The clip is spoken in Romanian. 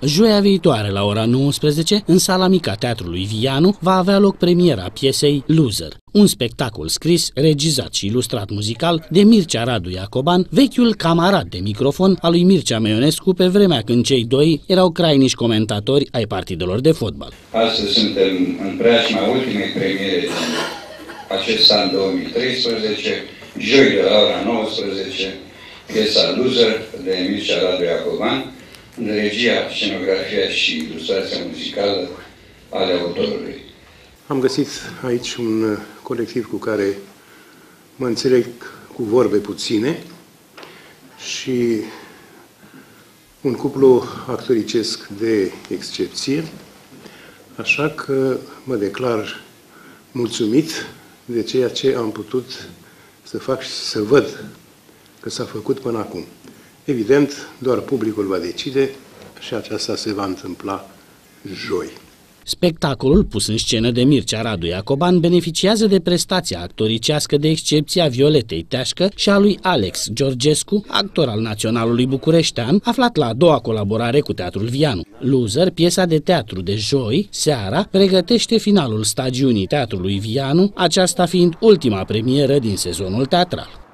Joia viitoare, la ora 19, în sala mică a Teatrului Vianu, va avea loc premiera piesei Loser, un spectacol scris, regizat și ilustrat muzical de Mircea Radu Iacoban, vechiul camarad de microfon al lui Mircea Meionescu pe vremea când cei doi erau crainiși comentatori ai partidelor de fotbal. Astăzi suntem în preajma ultimei premiere din acest an 2013, joi de la ora 19, piesa Loser de Mircea Radu Iacoban, în regia, scenografia și ilustrația muzicală ale autorului. Am găsit aici un colectiv cu care mă înțeleg cu vorbe puține și un cuplu actoricesc de excepție, așa că mă declar mulțumit de ceea ce am putut să fac și să văd că s-a făcut până acum. Evident, doar publicul va decide și aceasta se va întâmpla joi. Spectacolul pus în scenă de Mircea Radu Iacoban beneficiază de prestația actoricească de excepție a Violetei Teașcă și a lui Alex Georgescu, actor al Naționalului Bucureștean, aflat la a doua colaborare cu Teatrul Vianu. Loser, piesa de teatru de joi, seara, pregătește finalul stagiunii Teatrului Vianu, aceasta fiind ultima premieră din sezonul teatral.